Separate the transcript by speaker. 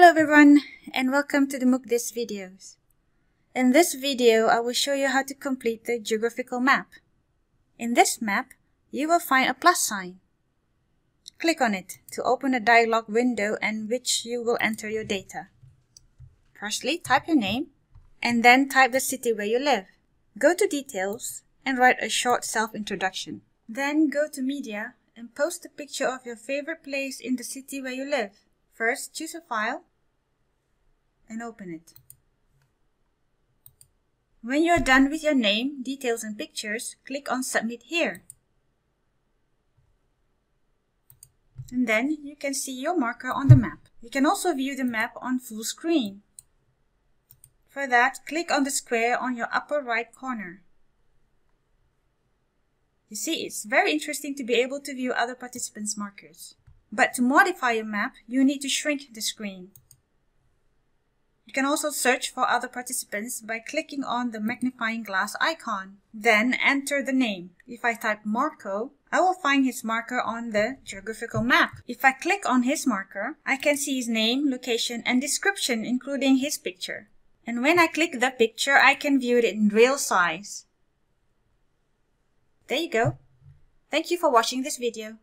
Speaker 1: everyone and welcome to the MOOC Dys videos. In this video, I will show you how to complete the geographical map. In this map, you will find a plus sign. Click on it to open a dialog window in which you will enter your data. Firstly, type your name and then type the city where you live. Go to details and write a short self-introduction. Then go to media and post a picture of your favorite place in the city where you live. First, choose a file and open it. When you're done with your name, details and pictures, click on Submit here. And then you can see your marker on the map. You can also view the map on full screen. For that, click on the square on your upper right corner. You see, it's very interesting to be able to view other participants' markers. But to modify your map, you need to shrink the screen. You can also search for other participants by clicking on the magnifying glass icon. Then enter the name. If I type Marco, I will find his marker on the geographical map. If I click on his marker, I can see his name, location, and description, including his picture. And when I click the picture, I can view it in real size. There you go. Thank you for watching this video.